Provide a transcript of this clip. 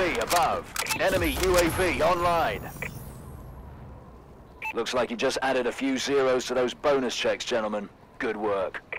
Above. Enemy UAV online. Looks like you just added a few zeros to those bonus checks, gentlemen. Good work.